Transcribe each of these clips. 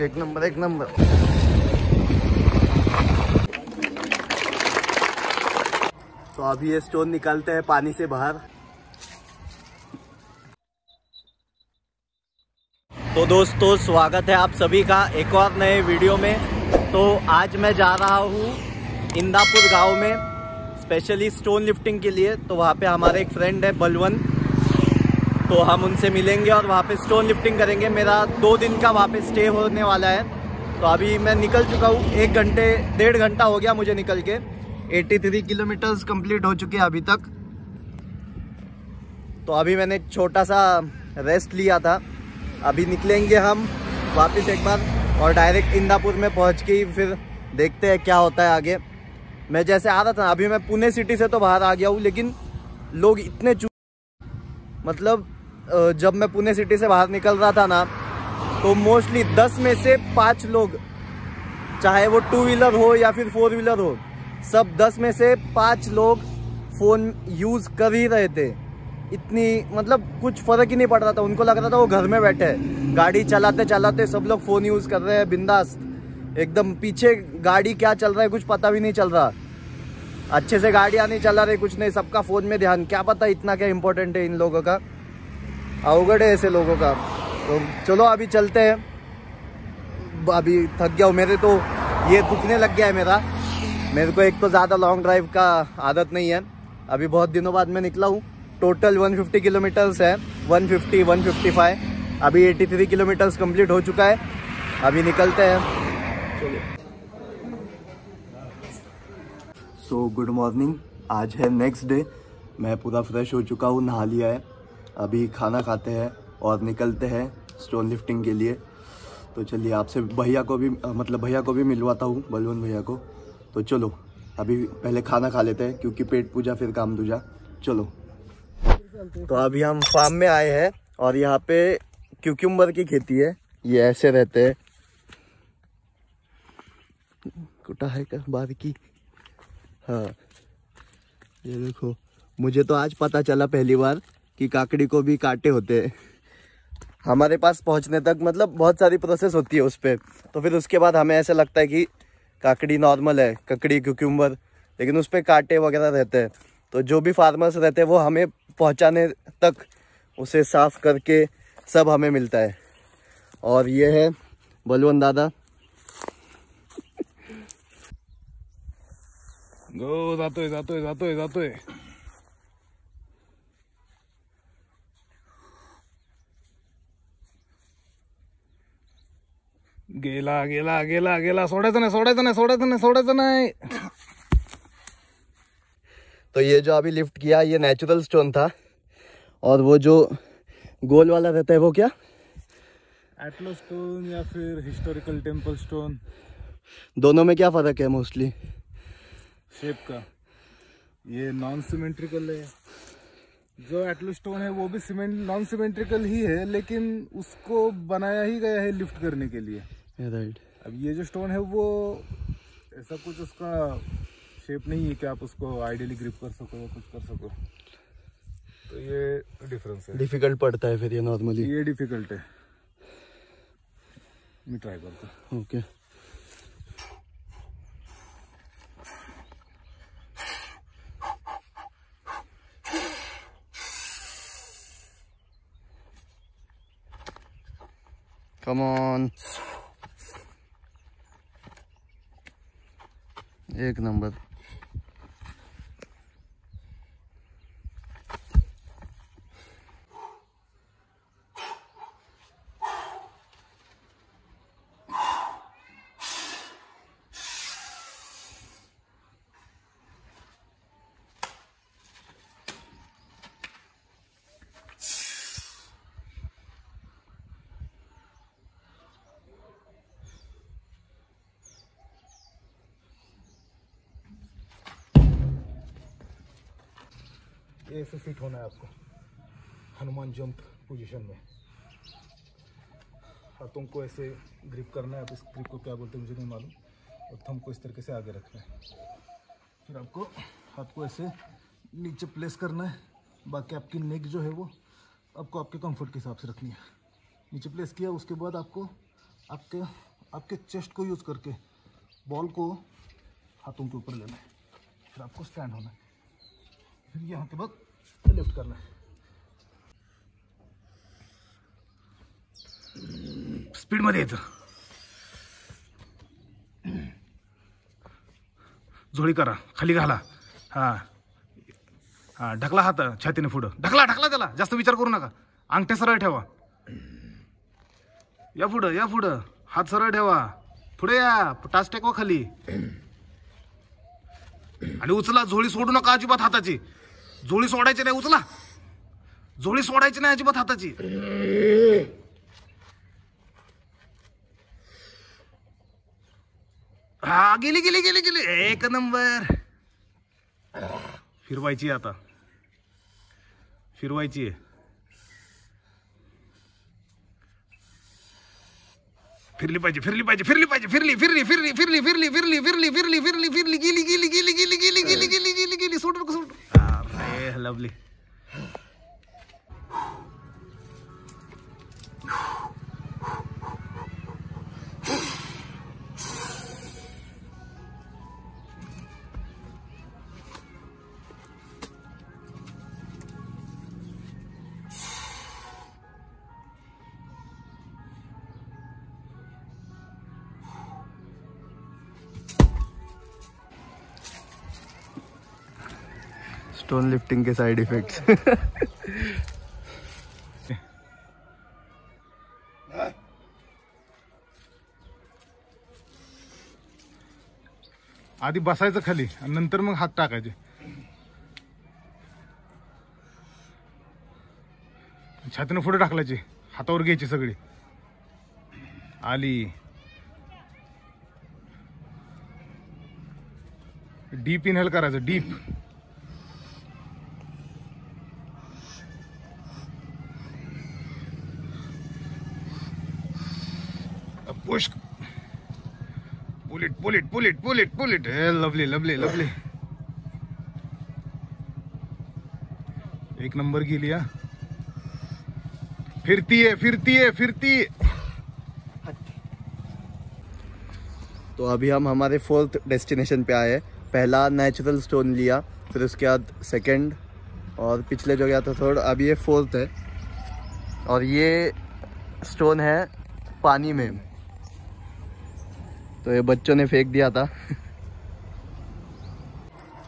एक नंबर एक नंबर। तो अभी ये स्टोन निकालते हैं पानी से बाहर। तो दोस्तों, स्वागत है आप सभी का एक और नए वीडियो में। तो आज मैं जा रहा हूँ इंदापुर गाँव में स्पेशली स्टोन लिफ्टिंग के लिए। तो वहाँ पे हमारे एक फ्रेंड है बलवन तो हम उनसे मिलेंगे और वहाँ पे स्टोन लिफ्टिंग करेंगे। मेरा दो दिन का वहाँ पे स्टे होने वाला है। तो अभी मैं निकल चुका हूँ। एक घंटे, डेढ़ घंटा हो गया मुझे निकल के। 83 थ्री किलोमीटर्स कंप्लीट हो चुके हैं अभी तक। तो अभी मैंने छोटा सा रेस्ट लिया था। अभी निकलेंगे हम वापस एक बार और डायरेक्ट इंदापुर में पहुँच के फिर देखते हैं क्या होता है आगे। मैं जैसे आ रहा था, अभी मैं पुणे सिटी से तो बाहर आ गया हूँ, लेकिन लोग इतने मतलब जब मैं पुणे सिटी से बाहर निकल रहा था ना तो मोस्टली दस में से पाँच लोग, चाहे वो टू व्हीलर हो या फिर फोर व्हीलर हो, सब दस में से पाँच लोग फ़ोन यूज़ कर ही रहे थे। इतनी मतलब कुछ फ़र्क ही नहीं पड़ रहा था। उनको लग रहा था वो घर में बैठे गाड़ी चलाते चलाते सब लोग फ़ोन यूज़ कर रहे हैं, बिंदास। एकदम पीछे गाड़ी क्या चल रहा है कुछ पता भी नहीं चल रहा। अच्छे से गाड़ियाँ नहीं चला रही, कुछ नहीं। सबका फ़ोन में ध्यान। क्या पता इतना क्या इंपॉर्टेंट है इन लोगों का। अवगढ़ है ऐसे लोगों का। तो चलो अभी चलते हैं। अभी थक गया हूँ। मेरे तो ये दुखने लग गया है मेरा। मेरे को एक तो ज़्यादा लॉन्ग ड्राइव का आदत नहीं है। अभी बहुत दिनों बाद मैं निकला हूँ। टोटल 150 किलोमीटर्स है। 150 155 अभी 83 किलोमीटर्स कंप्लीट हो चुका है। अभी निकलते हैं। सो गुड मॉर्निंग आज है नेक्स्ट डे मैं पूरा फ्रेश हो चुका हूँ, नहा लिया है। अभी खाना खाते हैं और निकलते हैं स्टोन लिफ्टिंग के लिए। तो चलिए आपसे भैया को भी मतलब भैया को भी मिलवाता हूँ बलवन भैया को। तो चलो, अभी पहले खाना खा लेते हैं, क्योंकि पेट पूजा, फिर काम दूजा। चलो। तो अभी हम फार्म में आए हैं और यहाँ पे क्यूक्यूम्बर की खेती है। ये ऐसे रहते हैं। कुटा है का बारीकी। हाँ। ये देखो, मुझे तो आज पता चला पहली बार कि काकड़ी को भी कांटे होते। हैं हमारे पास पहुँचने तक मतलब बहुत सारी प्रोसेस होती है उस पर तो फिर उसके बाद हमें ऐसा लगता है कि काकड़ी नॉर्मल है, ककड़ी क्यूक्यूम्बर लेकिन उस पर कांटे वगैरह रहते हैं। तो जो भी फार्मर्स रहते हैं, वो हमें पहुँचाने तक उसे साफ़ करके सब हमें मिलता है। और ये है बलवन दादा। गो, जातोय जातोय जातोय जातोय। गेला गेला गेला गेला सोडायचं नाही सोडायचं नाही सोडायचं नाही सोडायचं नाही. तो ये जो अभी लिफ्ट किया ये नेचुरल स्टोन था। और वो जो गोल वाला रहता है वो क्या? एटलो स्टोन या फिर हिस्टोरिकल टेंपल स्टोन दोनों में क्या फ़र्क है मोस्टली शेप का। ये नॉन सिमेंट्रिकल है। जो एटलो स्टोन है वो भी सीमेंट नॉन सीमेंट्रिकल ही है लेकिन उसको बनाया ही गया है लिफ्ट करने के लिए। राइट अब ये जो स्टोन है वो ऐसा कुछ उसका शेप नहीं है कि आप उसको आइडियली ग्रिप कर सको या कुछ कर सको। तो ये डिफरेंस है। डिफ़िकल्ट पड़ता है फिर ये नॉर्मली ये डिफ़िकल्ट है। मैं ट्राई करता हूँ। Okay Come on. एक नंबर। ऐसे फिट होना है आपको। हनुमान जंप पोजीशन में। हाथों को ऐसे ग्रिप करना है आप इस ग्रिप को क्या बोलते हैं मुझे नहीं मालूम। और थम को इस तरीके से आगे रखना है। फिर आपको हाथ को ऐसे नीचे प्लेस करना है। बाकी आपकी नेक जो है वो आपको आपके कंफर्ट के हिसाब से रखनी है। नीचे प्लेस किया, उसके बाद आपको आपके आपके चेस्ट को यूज़ करके बॉल को हाथों के ऊपर लेना है। फिर आपको स्टैंड होना है। फिर यहाँ के बाद लिफ्ट करना है। स्पीडमध्ये यायचं झोळी करा. खाली घाला. हा. हा ढकला हात छातीने पुढं. ढकला ढकला त्याला. जास्त विचार करू नका. अंगठे सरळ ठेवा. या पुढं या पुढं. हात सरळ ठेवा. पुढे या. टाच टेकवा खाली. आणि उचला. झोळी सोडू नका अजिबात हाताची. झोळी सोडायची नाही उचला झोळी सोडायची नाही अजिबात हाताची हा गेली गेली गेली गेली एक नंबर फिरवायची आता फिरवायची. फिरली पाहिजे फिरली पाहिजे फिरली पाहिजे फिरली फिरली फिरली फिरली फिरली फिरली फिरली फिरली फिरली फिरली गेली गेली गेली गेली गेली गेली गेली गेली गेली सोडू सोडू Yeah, lovely. स्टोन लिफ्टिंग के साइड इफेक्ट्स आधी बसायचं खाली, आणि नंतर मग हात टाकायचे. छातीनं पुढे टाकलायची, हातावर घ्यायची सगळी. आली. डीप इनहेल करायचं deep pull it pull it pull it pull it pull it lovely lovely lovely एक नंबर गेली हा फिरती है फिरती है फिरती। है तो अभी हम हमारे फोर्थ डेस्टिनेशन पे आए पहला नेचुरल स्टोन लिया, फिर उसके बाद सेकंड और पिछले जो गया था थर्ड अब ये फोर्थ है। और ये स्टोन है पानी में। तो ये बच्चों ने फेंक दिया था।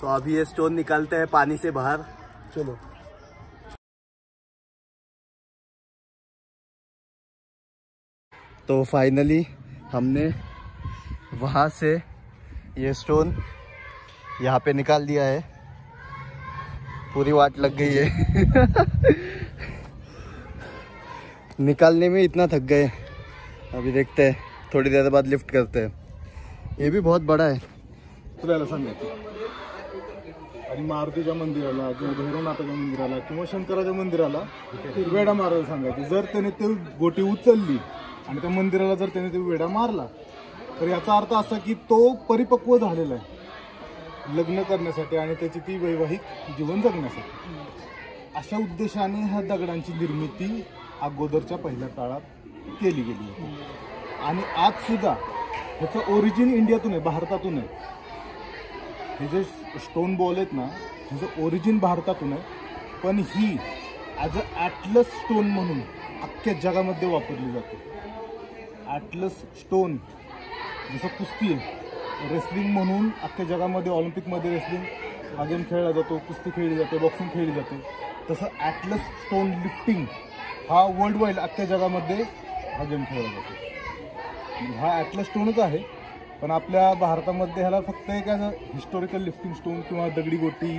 तो अभी ये स्टोन निकालते हैं पानी से बाहर। चलो। तो फाइनली हमने वहाँ से ये स्टोन यहाँ पे निकाल दिया है। पूरी वाट लग गई है। निकालने में इतना थक गए। अभी देखते हैं। थोड़ी देर बाद लिफ्ट करते हैं। ये भी बहुत बड़ा है। तुला सांगायचं आणि मारुतीच्या मंदिराला किंवा भैरवनाथाच्या मंदिराला किंवा शंकराच्या मंदिराला वेडा मारायला सांगायची. जर त्याने ते गोटी उचलली आणि त्या मंदिराला जर त्याने ते वेडा मारला तर याचा अर्थ असा की तो परिपक्व झालेला आहे. लग्न करण्यासाठी आणि त्याची ती वैवाहिक जीवन जगण्यासाठी. अशा उद्देशाने ह्या दगडांची निर्मिती अगोदरच्या पहिल्या काळात केली गेली होती. आणि आजसुद्धा ह्याचं ओरिजिन इंडियातून आहे भारतातून आहे. हे जे स्टोन बॉल आहेत ना ह्याचं ओरिजिन भारतातून आहे. पण ही ॲज अ ॲटलस स्टोन म्हणून अख्ख्या जगामध्ये वापरली जाते. ॲटलस स्टोन जसं कुस्ती आहे. रेसलिंग म्हणून अख्ख्या जगामध्ये ऑलिम्पिकमध्ये रेसलिंग हा गेम खेळला जातो कुस्ती खेळली जाते बॉक्सिंग खेळली जाते. तसं ॲटलस स्टोन लिफ्टिंग हा वर्ल्ड वाईड अख्ख्या जगामध्ये हा गेम खेळला जातो. हा ॲटलस स्टोनच आहे. पण आपल्या भारतामध्ये ह्याला फक्त एक असं हिस्टॉरिकल लिफ्टिंग स्टोन किंवा दगडी गोटी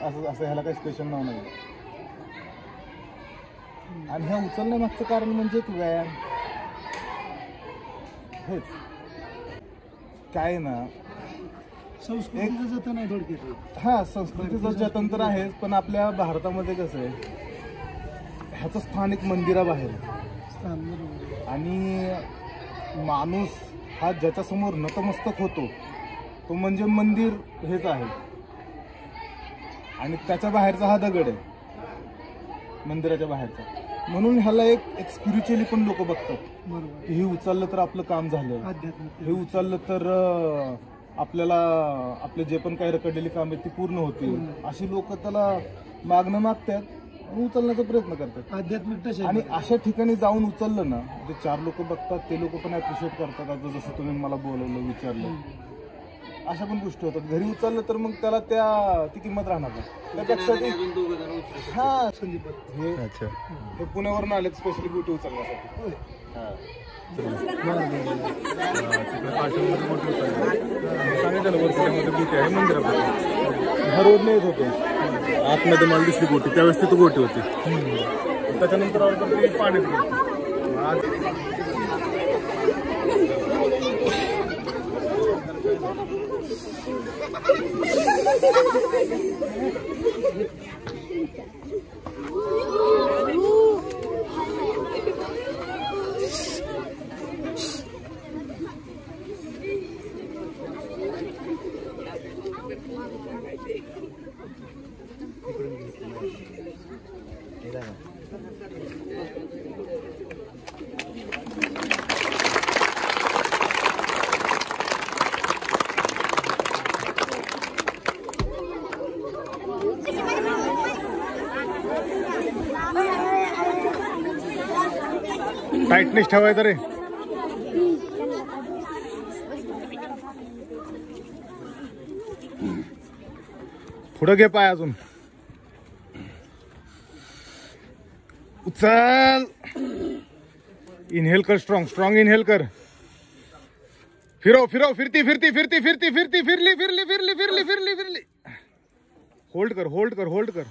असं असं ह्याला काही स्पेशल नाव नाही आणि ह्या उचलण्यामागचं कारण म्हणजे एक व्यायाम. हेच. काय ना. संस्कृतीचं जतन आहे थोडक्यात. हा संस्कृतीचं जतन तर आहेच पण आपल्या भारतामध्ये कसं आहे ह्याचं स्थान एक मंदिराबाहेर. आणि माणूस हा ज्याच्यासमोर नतमस्तक होतो तो म्हणजे मंदिर हेच आहे. आणि त्याच्या बाहेरचा हा दगड आहे मंदिराच्या बाहेरचा. म्हणून ह्याला एक एक स्पिरिच्युअली पण लोक बघतात. की हे उचललं तर आपलं काम झालं. हे उचललं तर आपल्याला आपले जे पण काही रखडलेली काम आहेत ती पूर्ण होतील. अशी लोक त्याला मागणं मागतात. उचलण्याचा प्रयत्न करतात. आध्यात्मिक टच आणि अशा ठिकाणी जाऊन उचललं ना जे चार लोक बघतात ते लोक पण अप्रिशिएट करतात. आता जसं तुम्ही मला बोलवलं विचारलं. अशा पण गोष्टी होतात घरी उचललं तर मग त्याला त्या ती किंमत राहणार नाही त्यापेक्षा ते- हा संदीप हे अच्छा हे पुण्यावरून आलेत स्पेशली ब्युटी उचलण्यासाठी हा. हा रोड नाही येत होतो आतमध्ये मला दिसली गोटी त्यावेळेस तिथं गोटी होती त्याच्यानंतर ऑर्डर ती पाण्यात गेली. आज Gracias. टाईटनेस ठेवायचं रे पुढं घे पाय अजून उचल। इनहेल कर स्ट्रॉंग स्ट्रॉंग इनहेल कर। फिरव फिरव फिरती फिरती फिरती फिरती फिरती, फिरली फिरली फिरली फिरली फिरली फिरली। होल्ड कर होल्ड कर होल्ड कर।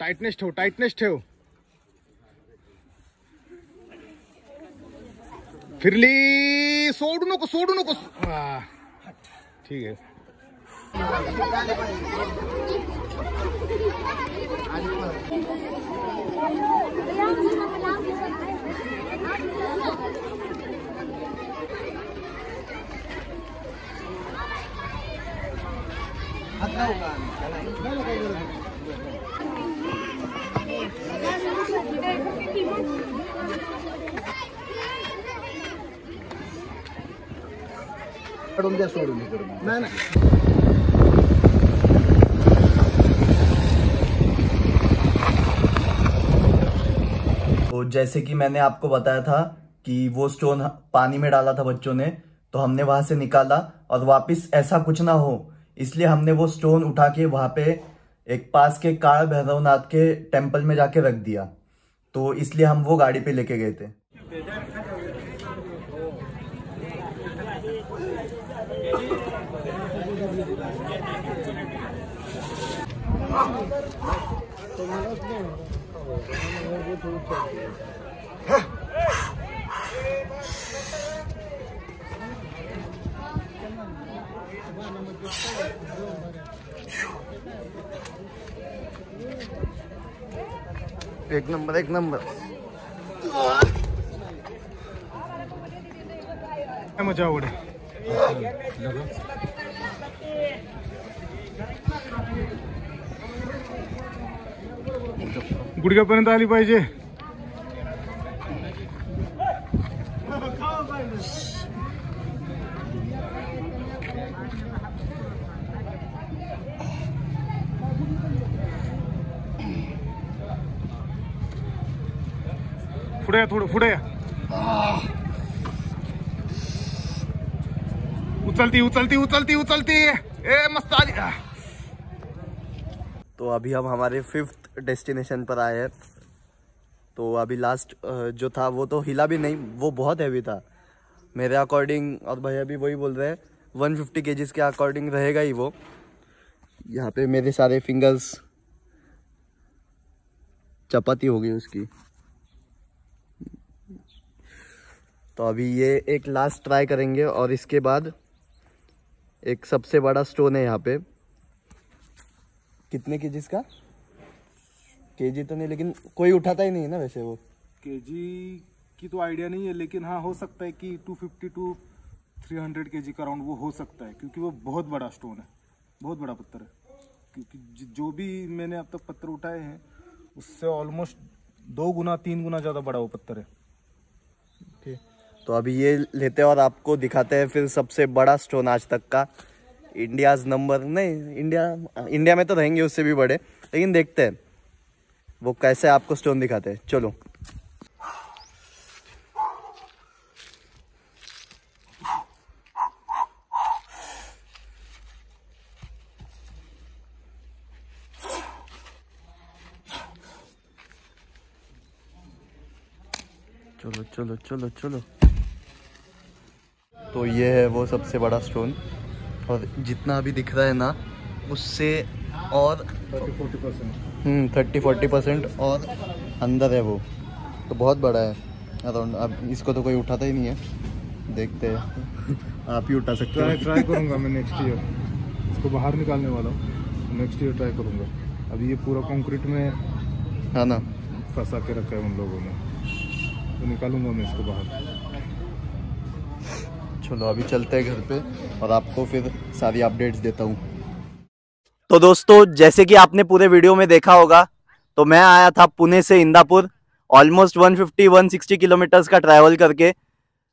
टाइटनेस ठेव टाइटनेस ठेव। फिरली सोडू नको सोडू नको हा. ठीक काढून द्या सोडून नाही नाही तो जैसे कि मैंने आपको बताया था कि वो स्टोन पानी में डाला था बच्चों ने तो हमने वहाँ से निकाला और वापस ऐसा कुछ ना हो। इसलिए हमने वो स्टोन उठा के वहाँ पे एक पास के काल भैरवनाथ के टेंपल में जाके रख दिया। तो इसलिए हम वो गाड़ी पे लेके गए थे। एक नंबर एक नंबर। मज़ा आवड. गुडघ्यापर्यंत आली पाहिजे. पुढे या, थोडं, पुढे या. उचलती उचलती उचलती उचलती. ए, मस्त आली. तो अभी हम हमारे फिफ्थ डेस्टिनेशन पर आए हैं। तो अभी लास्ट जो था, वो तो हिला भी नहीं, वो बहुत हैवी था। मेरे अकॉर्डिंग और भैया भी वही बोल रहे हैं 150 फिफ्टी के अकॉर्डिंग रहेगा ही वो। यहाँ पे मेरे सारे फिंगर्स चपाती हो गई उसकी। तो अभी ये एक लास्ट ट्राई करेंगे, और इसके बाद एक सबसे बड़ा स्टोन है यहाँ पे। कितने के का? केजी तो नहीं लेकिन कोई उठाता ही नहीं है ना वैसे वो। केजी की तो आइडिया नहीं है लेकिन हाँ हो सकता है कि 250 टू 300 केजी का राउंड वो हो सकता है क्योंकि वो बहुत बड़ा स्टोन है बहुत बड़ा पत्थर है। क्योंकि जो भी मैंने अब तक पत्थर उठाए हैं उससे ऑलमोस्ट दो गुना तीन गुना ज़्यादा बड़ा वो पत्थर है। तो अभी ये लेते हैं और आपको दिखाते हैं फिर सबसे बड़ा स्टोन आज तक का। इंडियाज नंबर नहीं इंडिया इंडिया में तो रहेंगे उससे भी बड़े लेकिन देखते हैं। वो कैसे आपको स्टोन दिखाते हैं? चलो। चलो चलो चलो चलो। तो ये है वो सबसे बड़ा स्टोन और जितना अभी दिख रहा है ना, उससे और thirty forty percent thirty forty percent और अंदर है वो। तो बहुत बड़ा है। अराउंड अब इसको तो कोई उठाता ही नहीं है। देखते हैं। आप ही उठा सकते हो। ट्राई करूँगा मैं नेक्स्ट ईयर इसको बाहर निकालने वाला हूँ। नेक्स्ट ईयर ट्राई करूँगा। अभी ये पूरा कंक्रीट में है ना। फंसा के रखा है उन लोगों ने। तो निकालूँगा मैं इसको बाहर। चलो अभी चलते हैं घर पे और आपको फिर सारी अपडेट्स देता हूँ। तो दोस्तों, जैसे कि आपने पूरे वीडियो में देखा होगा तो मैं आया था पुणे से इंदापुर ऑलमोस्ट 150-160 किलोमीटर्स का ट्रैवल करके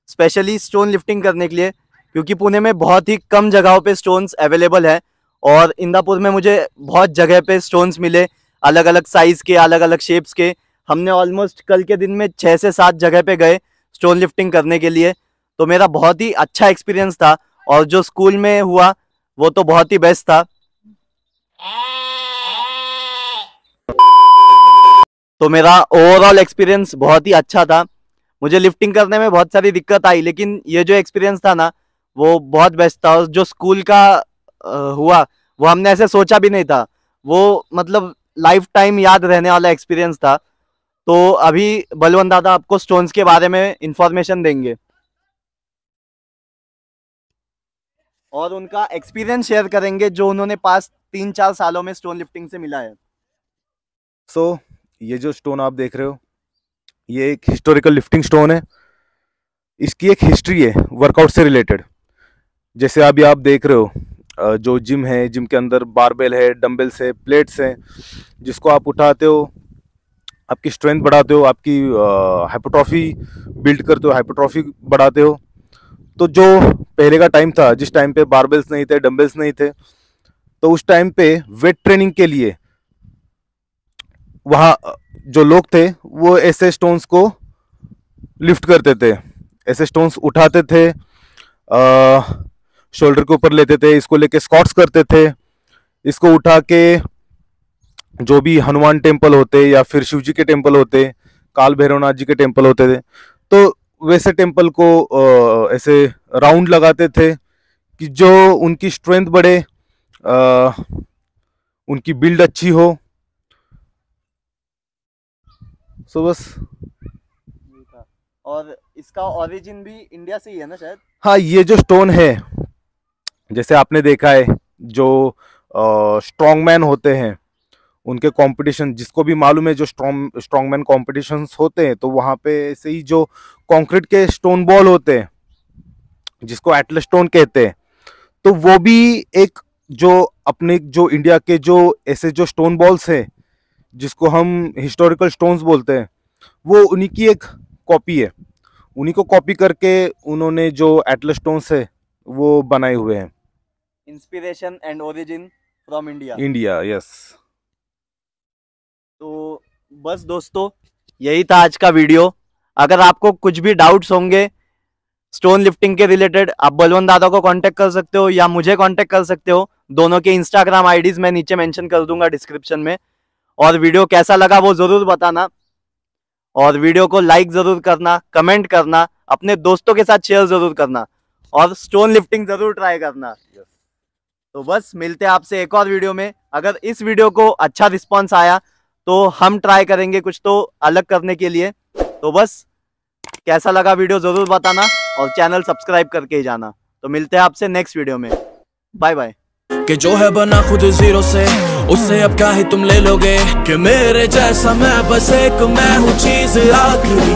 स्पेशली स्टोन लिफ्टिंग करने के लिए, क्योंकि पुणे में बहुत ही कम जगहों पे स्टोन्स अवेलेबल है और इंदापुर में मुझे बहुत जगह पे स्टोन्स मिले अलग अलग साइज़ के अलग अलग शेप्स के। हमने ऑलमोस्ट कल के दिन में छः से सात जगह पे गए स्टोन लिफ्टिंग करने के लिए। तो मेरा बहुत ही अच्छा एक्सपीरियंस था और जो स्कूल में हुआ, वो तो बहुत ही बेस्ट था। तो मेरा ओवरऑल एक्सपीरियंस बहुत ही अच्छा था। मुझे लिफ्टिंग करने में बहुत सारी दिक्कत आई, लेकिन ये जो एक्सपीरियंस था ना, वो बहुत बेस्ट था। और जो स्कूल का हुआ, वो हमने ऐसे सोचा भी नहीं था। वो मतलब लाइफ टाइम याद रहने वाला एक्सपीरियंस था। तो अभी बलवंत दादा आपको स्टोन्स के बारे में इंफॉर्मेशन देंगे। और उनका एक्सपीरियंस शेयर करेंगे जो उन्होंने पास तीन चार सालों में स्टोन लिफ्टिंग से मिला है। सो so, ये जो स्टोन आप देख रहे हो ये एक हिस्टोरिकल लिफ्टिंग स्टोन है। इसकी एक हिस्ट्री है वर्कआउट से रिलेटेड जैसे अभी आप देख रहे हो जो जिम है जिम के अंदर बारबेल है डंबल्स है प्लेट्स हैं जिसको आप उठाते हो आपकी स्ट्रेंथ बढ़ाते हो आपकी हाइपोट्रॉफी बिल्ड करते हो हाइपोट्रॉफी बढ़ाते हो तो जो पहले का टाइम था, जिस टाइम पे बारबेल्स नहीं थे डंबल्स नहीं थे तो उस टाइम पे वेट ट्रेनिंग के लिए वहाँ, जो लोग थे, वो ऐसे स्टोन्स को लिफ्ट करते थे। ऐसे स्टोन्स उठाते थे शोल्डर के ऊपर लेते थे, इसको लेके स्कॉट्स करते थे। इसको उठा के जो भी हनुमान टेंपल होते या फिर शिव जी के टेंपल होते, काल भैरवनाथ जी के टेंपल होते थे वैसे टेंपल को अ, ऐसे राउंड लगाते थे कि जो उनकी स्ट्रेंथ बढ़े उनकी बिल्ड अच्छी हो। सो बस। और इसका ओरिजिन भी इंडिया से ही है ना शायद? हाँ ये जो स्टोन है जैसे आपने देखा है जो स्ट्रॉन्ग मैन होते हैं उनके कंपटीशन जिसको भी मालूम है जो स्ट्रॉन्ग स्ट्रॉन्ग मैन कॉम्पिटिशन्स होते हैं तो वहाँ पे ऐसे ही जो कंक्रीट के स्टोन बॉल होते हैं जिसको एटलस स्टोन कहते हैं तो वो भी एक जो अपने जो इंडिया के जो ऐसे जो स्टोन बॉल्स हैं जिसको हम हिस्टोरिकल स्टोन्स बोलते हैं वो उन्हीं की एक कॉपी है। उन्हीं को कॉपी करके उन्होंने जो एटलस स्टोन्स है वो बनाए हुए हैं। Inspiration and origin from India India yes तो बस दोस्तों यही था आज का वीडियो। अगर आपको कुछ भी डाउट्स होंगे स्टोन लिफ्टिंग के रिलेटेड आप बलवंत दादा को कांटेक्ट कर सकते हो या मुझे कांटेक्ट कर सकते हो। दोनों के इंस्टाग्राम आईडीज मैं नीचे मेंशन कर दूँगा डिस्क्रिप्शन में। और वीडियो कैसा लगा वो ज़रूर बताना। और वीडियो को लाइक ज़रूर करना कमेंट करना अपने दोस्तों के साथ शेयर ज़रूर करना। और स्टोन लिफ्टिंग ज़रूर ट्राई करना। तो बस मिलते हैं आपसे एक और वीडियो में। अगर इस वीडियो को अच्छा रिस्पॉन्स आया तो हम ट्राई करेंगे कुछ तो अलग करने के लिए। तो बस, कैसा लगा वीडियो ज़रूर बताना और चैनल सब्सक्राइब करके ही जाना। तो मिलते हैं आपसे नेक्स्ट वीडियो में। बाय बाय कि जो है बना खुद ज़ीरो से, उससे अब क्या ही तुम ले लोगे? कि मेरे जैसा मैं बस एक मैं हूँ चीज़ आखिरी।